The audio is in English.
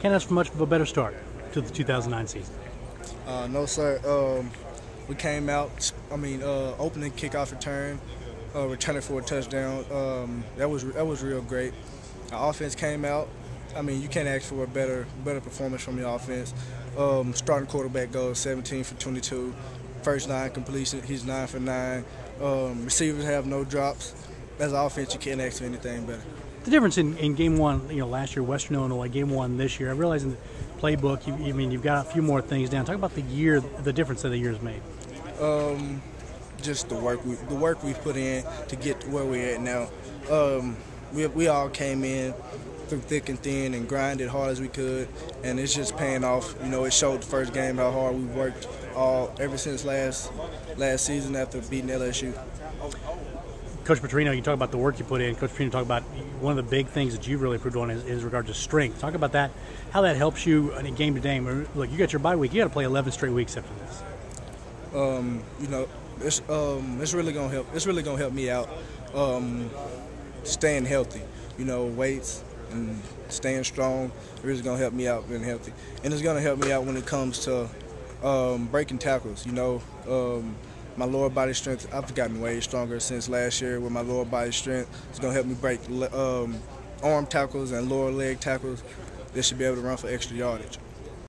Can't ask for much of a better start to the 2009 season. Uh, no, sir. Um, we came out. I mean, uh, opening kickoff return, uh, returning for a touchdown. Um, that was that was real great. Our offense came out. I mean, you can't ask for a better better performance from your offense. Um, starting quarterback goes 17 for 22. First nine completion, he's nine for nine. Um, receivers have no drops. As an offense, you can't ask for anything better. The difference in, in game one, you know, last year, Western Illinois, game one this year, I realize in the playbook, you, I mean, you've got a few more things down. Talk about the year, the difference that the year's made. Um, just the work we the work we put in to get to where we're at now. Um, we, we all came in through thick and thin and grinded hard as we could, and it's just paying off. You know, it showed the first game how hard we worked all ever since last last season after beating LSU. Coach Petrino, you talk about the work you put in. Coach Petrino talk about one of the big things that you've really improved on is, is regard to strength. Talk about that, how that helps you in a game to game. Look, you got your bye week. You got to play 11 straight weeks after this. Um, you know, it's um, it's really gonna help. It's really gonna help me out, um, staying healthy. You know, weights and staying strong. It's Really gonna help me out being healthy, and it's gonna help me out when it comes to um, breaking tackles. You know, um, my lower body strength. I've gotten way stronger since last year with my lower body strength. It's gonna help me break um, arm tackles and lower leg tackles. They should be able to run for extra yardage.